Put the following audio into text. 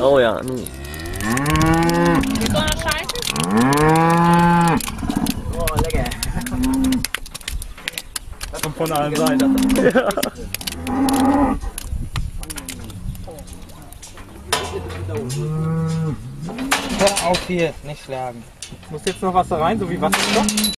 Oh ja. nee. Mit so einer Scheiße? Oh, lecker. Das kommt von allen Seiten. Hör auf hier, nicht schlagen. Muss jetzt noch Wasser rein, so wie Wasserstoff?